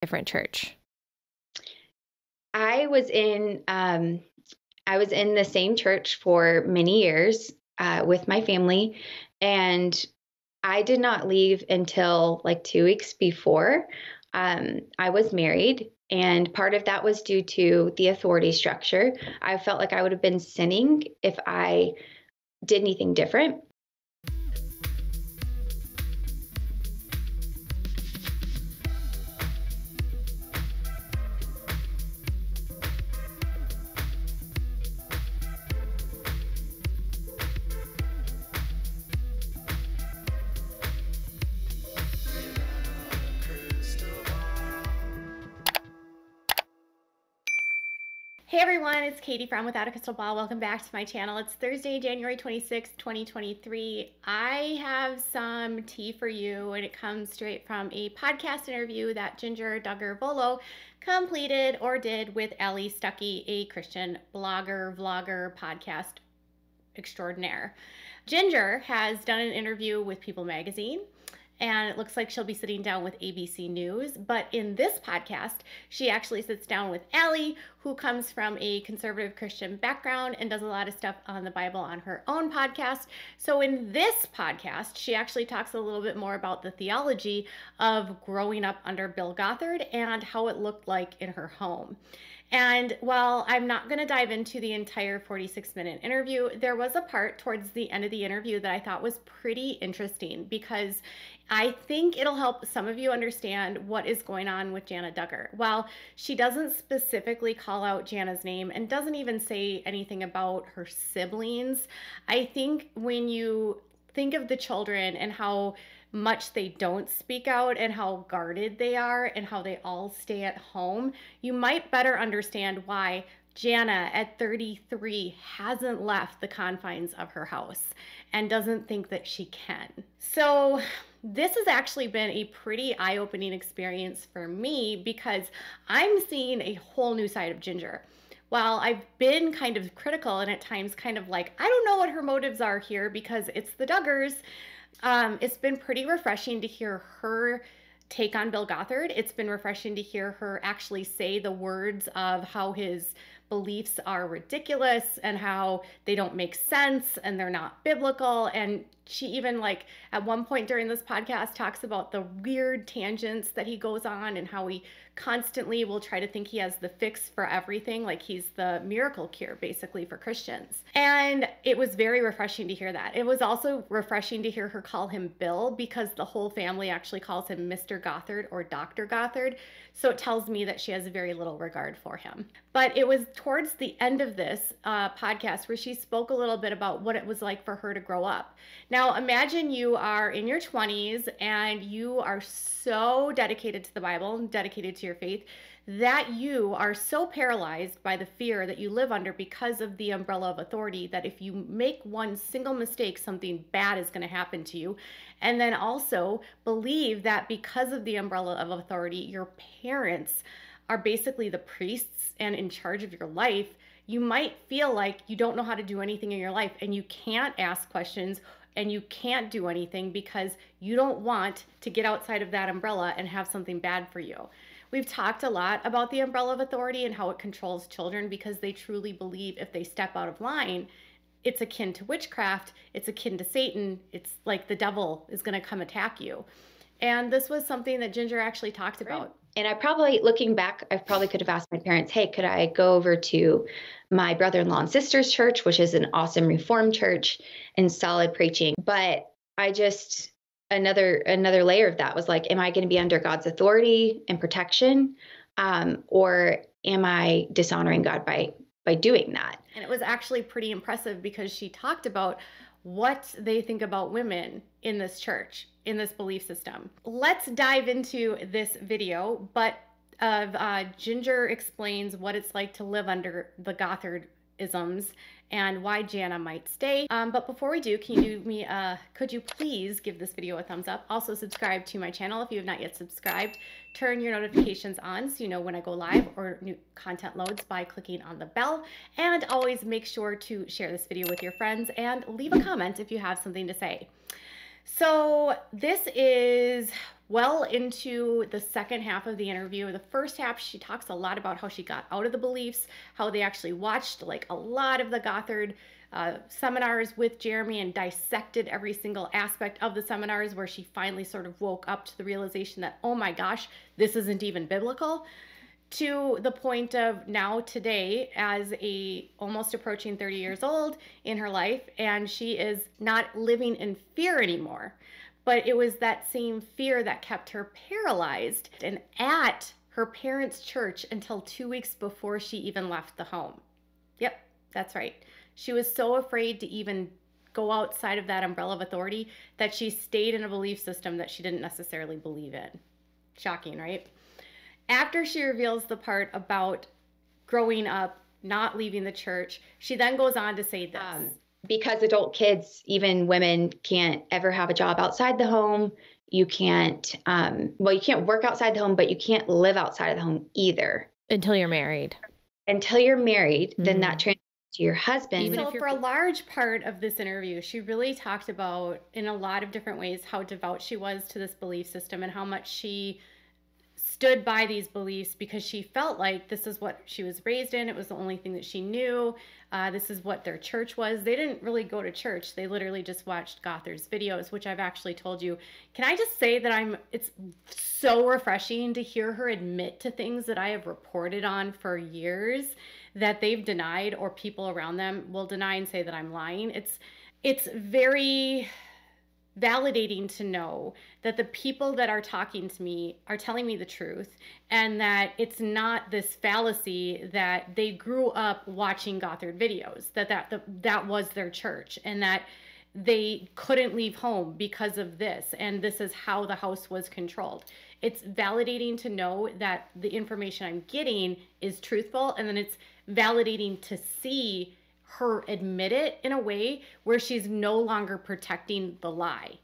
different church? I was in um, I was in the same church for many years uh, with my family, and I did not leave until like two weeks before um, I was married. And part of that was due to the authority structure. I felt like I would have been sinning if I did anything different. Hey everyone, it's Katie from Without a Crystal Ball. Welcome back to my channel. It's Thursday, January 26, 2023. I have some tea for you, and it comes straight from a podcast interview that Jinger Duggar Vuolo completed or did with Allie Stuckey, a Christian blogger, vlogger, podcast extraordinaire. Jinger has done an interview with People Magazine and it looks like she'll be sitting down with ABC News. But in this podcast, she actually sits down with Allie, who comes from a conservative Christian background and does a lot of stuff on the Bible on her own podcast. So in this podcast, she actually talks a little bit more about the theology of growing up under Bill Gothard and how it looked like in her home. And while I'm not going to dive into the entire 46 minute interview, there was a part towards the end of the interview that I thought was pretty interesting because I think it'll help some of you understand what is going on with Jana Duggar. While she doesn't specifically call out Jana's name and doesn't even say anything about her siblings, I think when you think of the children and how much they don't speak out and how guarded they are and how they all stay at home, you might better understand why Jana at 33 hasn't left the confines of her house and doesn't think that she can. So, this has actually been a pretty eye opening experience for me because I'm seeing a whole new side of Jinger. While I've been kind of critical and at times kind of like, I don't know what her motives are here because it's the Duggars, um, it's been pretty refreshing to hear her take on Bill Gothard. It's been refreshing to hear her actually say the words of how his beliefs are ridiculous and how they don't make sense and they're not biblical. And she even, like, at one point during this podcast, talks about the weird tangents that he goes on and how he constantly will try to think he has the fix for everything, like he's the miracle cure basically for Christians. And it was very refreshing to hear that. It was also refreshing to hear her call him Bill because the whole family actually calls him Mr. Gothard or Dr. Gothard. So it tells me that she has very little regard for him. But it was towards the end of this uh, podcast where she spoke a little bit about what it was like for her to grow up. Now, imagine you are in your 20s and you are so dedicated to the Bible, and dedicated to your faith, that you are so paralyzed by the fear that you live under because of the umbrella of authority that if you make one single mistake, something bad is going to happen to you. And then also believe that because of the umbrella of authority, your parents are basically the priests and in charge of your life. You might feel like you don't know how to do anything in your life and you can't ask questions and you can't do anything because you don't want to get outside of that umbrella and have something bad for you. We've talked a lot about the umbrella of authority and how it controls children because they truly believe if they step out of line, it's akin to witchcraft, it's akin to Satan, it's like the devil is going to come attack you. And this was something that Jinger actually talked about. And I probably, looking back, I probably could have asked my parents, hey, could I go over to my brother in law and sister's church, which is an awesome reformed church and solid preaching? But I just, another another layer of that was like am i going to be under god's authority and protection um, or am i dishonoring god by by doing that and it was actually pretty impressive because she talked about what they think about women in this church in this belief system. Let's dive into this video but of uh, Jinger explains what it's like to live under the gothard isms and why Jana might stay. Um, but before we do, can you do me, uh, could you please give this video a thumbs up? Also subscribe to my channel if you have not yet subscribed. Turn your notifications on so you know when I go live or new content loads by clicking on the bell. And always make sure to share this video with your friends and leave a comment if you have something to say. So this is well into the second half of the interview. The first half, she talks a lot about how she got out of the beliefs, how they actually watched like a lot of the Gothard uh, seminars with Jeremy and dissected every single aspect of the seminars where she finally sort of woke up to the realization that, oh my gosh, this isn't even biblical to the point of now today as a almost approaching 30 years old in her life and she is not living in fear anymore but it was that same fear that kept her paralyzed and at her parents church until 2 weeks before she even left the home. Yep that's right. She was so afraid to even go outside of that umbrella of authority that she stayed in a belief system that she didn't necessarily believe in. Shocking right? After she reveals the part about growing up, not leaving the church, she then goes on to say this. Um, because adult kids, even women, can't ever have a job outside the home. You can't, um, well, you can't work outside the home, but you can't live outside of the home either. Until you're married. Until you're married, mm-hmm. then that mm-hmm. transfers to your husband. Even so, for a large part of this interview, she really talked about, in a lot of different ways, how devout she was to this belief system and how much she stood by these beliefs because she felt like this is what she was raised in. It was the only thing that she knew. Uh, this is what their church was. They didn't really go to church. They literally just watched Gothard's videos, which I've actually told you. Can I just say that I'm, it's so refreshing to hear her admit to things that I have reported on for years that they've denied or people around them will deny and say that I'm lying. It's, it's very validating to know that the people that are talking to me are telling me the truth and that it's not this fallacy that they grew up watching Gothard videos that that the, that was their church and that they couldn't leave home because of this and this is how the house was controlled. It's validating to know that the information i'm getting is truthful and then it's validating to see her admit it in a way where she's no longer protecting the lie.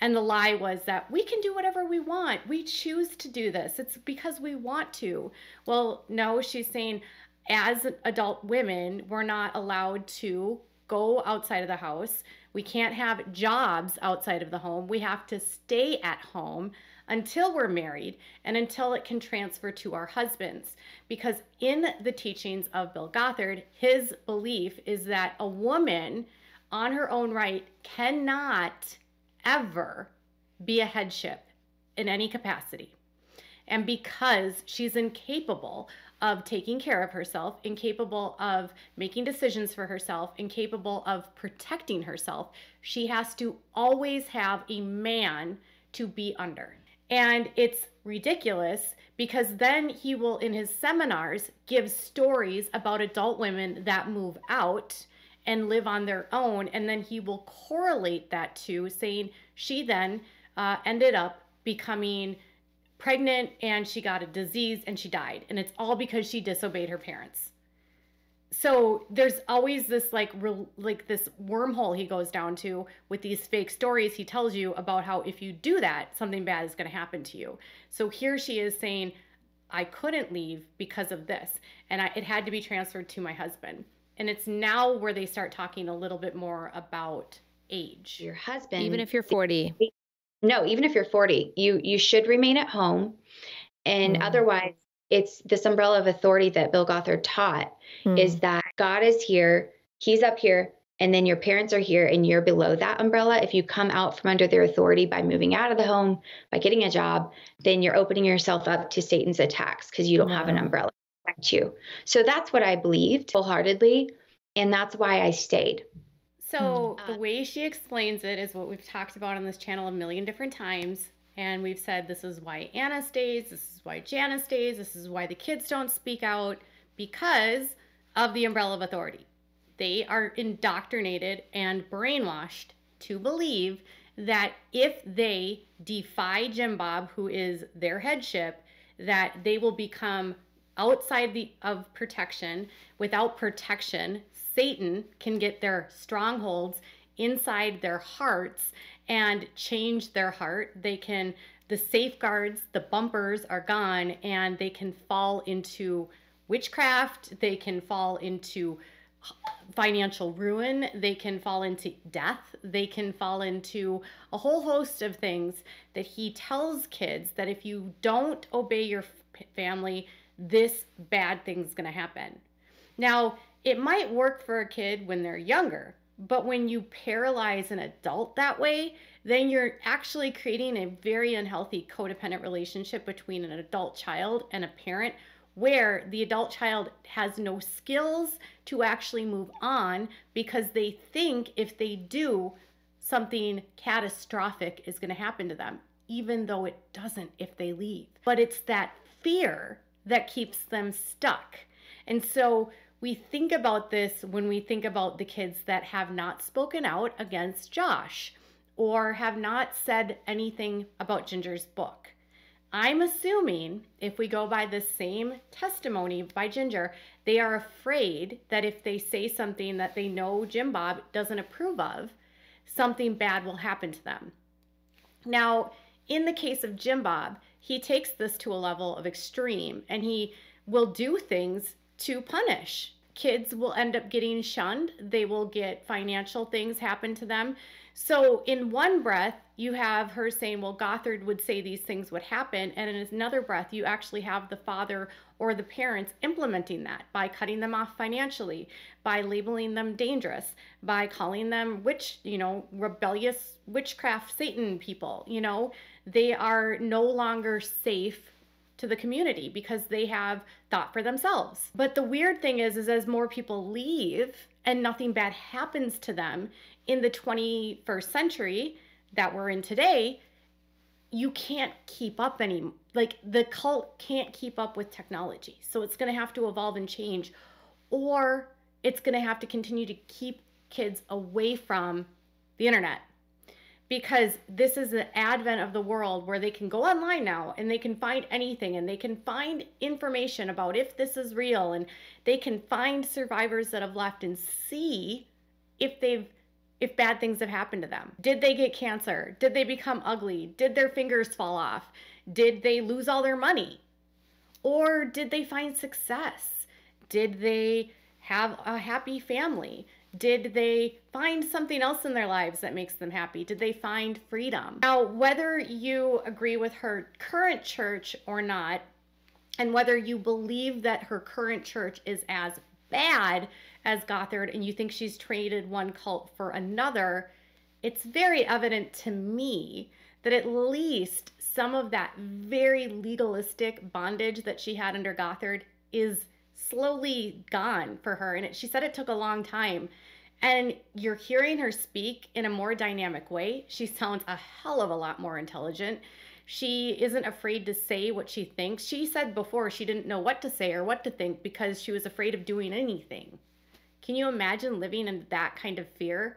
And the lie was that we can do whatever we want. We choose to do this. It's because we want to. Well, no, she's saying as adult women, we're not allowed to go outside of the house. We can't have jobs outside of the home. We have to stay at home until we're married and until it can transfer to our husbands. Because in the teachings of Bill Gothard, his belief is that a woman on her own right cannot ever be a headship in any capacity. And because she's incapable of taking care of herself, incapable of making decisions for herself, incapable of protecting herself, she has to always have a man to be under. And it's ridiculous because then he will, in his seminars, give stories about adult women that move out and live on their own. And then he will correlate that to saying she then uh, ended up becoming pregnant and she got a disease and she died. And it's all because she disobeyed her parents so there's always this like re- like this wormhole he goes down to with these fake stories he tells you about how if you do that something bad is going to happen to you. So here she is saying i couldn't leave because of this and I, it had to be transferred to my husband. And it's now where they start talking a little bit more about age. Your husband even if you're 40 no even if you're 40 you you should remain at home. And mm. otherwise it's this umbrella of authority that Bill Gothard taught mm. is that God is here, He's up here, and then your parents are here and you're below that umbrella. If you come out from under their authority by moving out of the home, by getting a job, then you're opening yourself up to Satan's attacks because you don't have an umbrella to protect you. So that's what I believed wholeheartedly. And that's why I stayed. So, hmm. the way she explains it is what we've talked about on this channel a million different times. And we've said this is why Anna stays, this is why Jana stays, this is why the kids don't speak out because of the umbrella of authority. They are indoctrinated and brainwashed to believe that if they defy Jim Bob, who is their headship, that they will become outside the of protection. Without protection, Satan can get their strongholds inside their hearts and change their heart. They can, the safeguards, the bumpers are gone, and they can fall into witchcraft. They can fall into financial ruin, they can fall into death, they can fall into a whole host of things that he tells kids that if you don't obey your family, this bad thing's going to happen. Now, it might work for a kid when they're younger, but when you paralyze an adult that way, then you're actually creating a very unhealthy codependent relationship between an adult child and a parent where the adult child has no skills to actually move on because they think if they do, something catastrophic is going to happen to them, even though it doesn't if they leave. But it's that fear that keeps them stuck. And so we think about this when we think about the kids that have not spoken out against Josh or have not said anything about Jinger's book. I'm assuming if we go by the same testimony by Jinger, they are afraid that if they say something that they know Jim Bob doesn't approve of, something bad will happen to them. Now, in the case of Jim Bob, he takes this to a level of extreme and he will do things to punish. Kids will end up getting shunned, they will get financial things happen to them. So, in one breath, you have her saying, Well, Gothard would say these things would happen. And in another breath, you actually have the father or the parents implementing that by cutting them off financially, by labeling them dangerous, by calling them witch, you know, rebellious witchcraft Satan people. You know, they are no longer safe to the community because they have thought for themselves. But the weird thing is is as more people leave and nothing bad happens to them in the 21st century that we're in today, you can't keep up any like the cult can't keep up with technology. So it's going to have to evolve and change or it's going to have to continue to keep kids away from the internet because this is the advent of the world where they can go online now and they can find anything and they can find information about if this is real and they can find survivors that have left and see if they've if bad things have happened to them. Did they get cancer? Did they become ugly? Did their fingers fall off? Did they lose all their money? Or did they find success? Did they have a happy family? Did they find something else in their lives that makes them happy? Did they find freedom? Now, whether you agree with her current church or not, and whether you believe that her current church is as bad as Gothard and you think she's traded one cult for another, it's very evident to me that at least some of that very legalistic bondage that she had under Gothard is slowly gone for her. And it, she said it took a long time. And you're hearing her speak in a more dynamic way. She sounds a hell of a lot more intelligent. She isn't afraid to say what she thinks. She said before she didn't know what to say or what to think because she was afraid of doing anything. Can you imagine living in that kind of fear?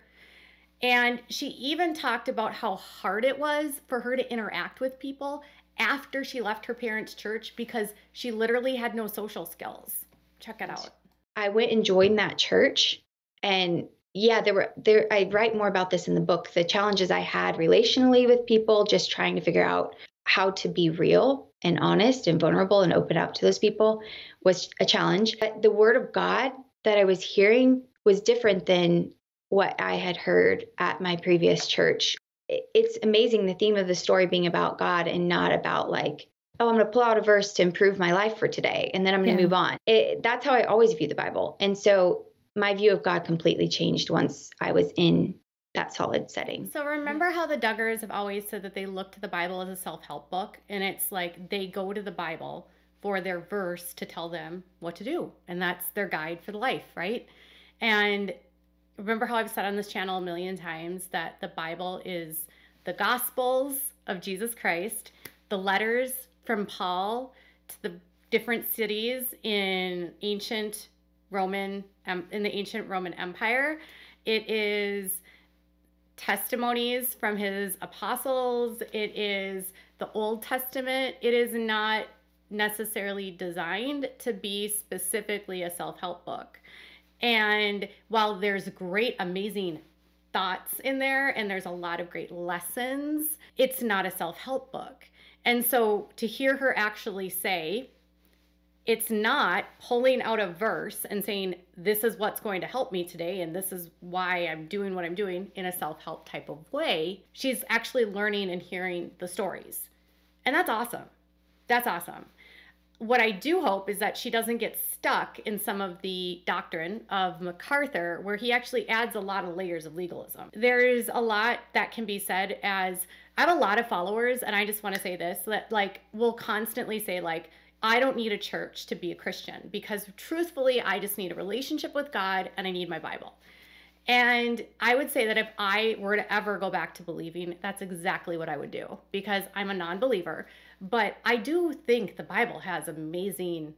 And she even talked about how hard it was for her to interact with people after she left her parents' church because she literally had no social skills. Check it out. I went and joined that church and yeah, there were there I write more about this in the book, the challenges I had relationally with people just trying to figure out how to be real and honest and vulnerable and open up to those people was a challenge. But the word of God that I was hearing was different than what I had heard at my previous church. It's amazing the theme of the story being about God and not about like, oh, I'm going to pull out a verse to improve my life for today and then I'm going to yeah. move on. It, that's how I always view the Bible. And so my view of God completely changed once I was in that solid setting. So remember how the Duggars have always said that they look to the Bible as a self-help book and it's like they go to the Bible for their verse to tell them what to do. And that's their guide for the life, right? And remember how I've said on this channel a million times that the Bible is the Gospels of Jesus Christ, the letters from Paul to the different cities in ancient Roman in the ancient Roman Empire. It is testimonies from his apostles. It is the Old Testament. It is not necessarily designed to be specifically a self help book. And while there's great, amazing thoughts in there and there's a lot of great lessons, it's not a self help book. And so to hear her actually say, it's not pulling out a verse and saying, this is what's going to help me today, and this is why I'm doing what I'm doing in a self help type of way. She's actually learning and hearing the stories. And that's awesome. That's awesome. What I do hope is that she doesn't get stuck in some of the doctrine of MacArthur, where he actually adds a lot of layers of legalism. There's a lot that can be said as I have a lot of followers, and I just want to say this that, like, will constantly say, like, I don't need a church to be a Christian because truthfully, I just need a relationship with God and I need my Bible. And I would say that if I were to ever go back to believing, that's exactly what I would do because I'm a non believer. But I do think the Bible has amazing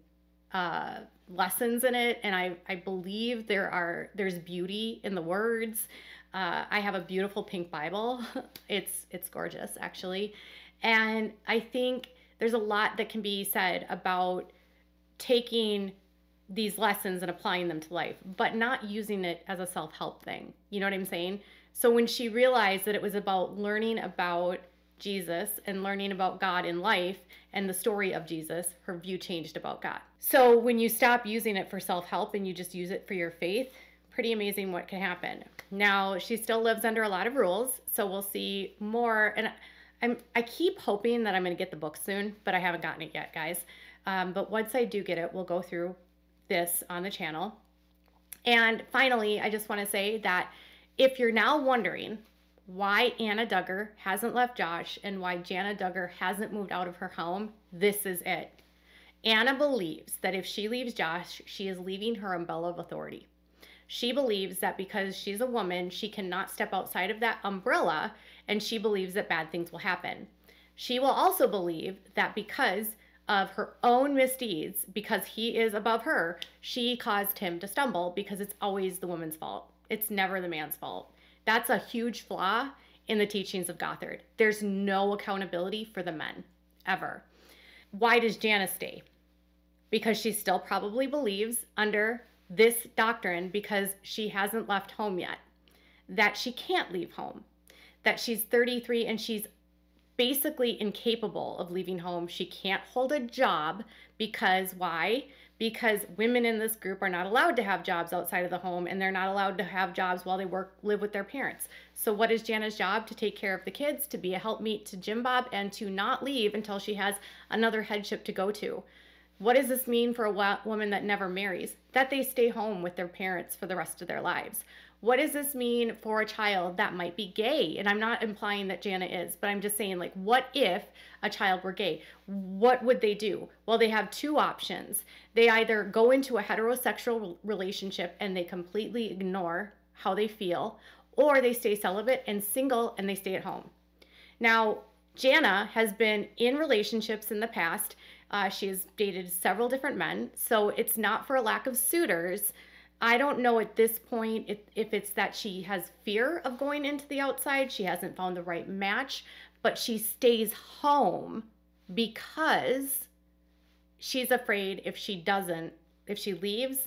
uh, lessons in it. And I, I believe there are there's beauty in the words. Uh, I have a beautiful pink Bible. it's it's gorgeous actually. And I think there's a lot that can be said about taking these lessons and applying them to life, but not using it as a self help thing. You know what I'm saying? So when she realized that it was about learning about Jesus and learning about God in life and the story of Jesus, her view changed about God. So when you stop using it for self help and you just use it for your faith, pretty amazing what can happen. Now, she still lives under a lot of rules, so we'll see more. And I'm I keep hoping that I'm going to get the book soon, but I haven't gotten it yet, guys. Um, but once I do get it, we'll go through this on the channel. And finally, I just want to say that if you're now wondering why Anna Duggar hasn't left Josh and why Jana Duggar hasn't moved out of her home, this is it. Anna believes that if she leaves Josh, she is leaving her umbrella of authority. She believes that because she's a woman, she cannot step outside of that umbrella, and she believes that bad things will happen. She will also believe that because of her own misdeeds, because he is above her, she caused him to stumble because it's always the woman's fault. It's never the man's fault. That's a huge flaw in the teachings of Gothard. There's no accountability for the men, ever. Why does Janice stay? Because she still probably believes under this doctrine because she hasn't left home yet, that she can't leave home, that she's 33 and she's basically incapable of leaving home. She can't hold a job because why? Because women in this group are not allowed to have jobs outside of the home and they're not allowed to have jobs while they work live with their parents. So what is Jana's job? To take care of the kids, to be a helpmeet to Jim Bob and to not leave until she has another headship to go to. What does this mean for a woman that never marries? That they stay home with their parents for the rest of their lives. What does this mean for a child that might be gay? And I'm not implying that Jana is, but I'm just saying, like, what if a child were gay? What would they do? Well, they have two options. They either go into a heterosexual relationship and they completely ignore how they feel, or they stay celibate and single and they stay at home. Now, Jana has been in relationships in the past uh, she has dated several different men, so it's not for a lack of suitors. I don't know at this point if, if it's that she has fear of going into the outside, she hasn't found the right match, but she stays home because she's afraid if she doesn't, if she leaves,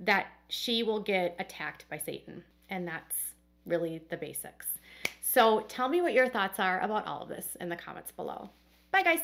that she will get attacked by Satan. And that's really the basics. So tell me what your thoughts are about all of this in the comments below. Bye, guys.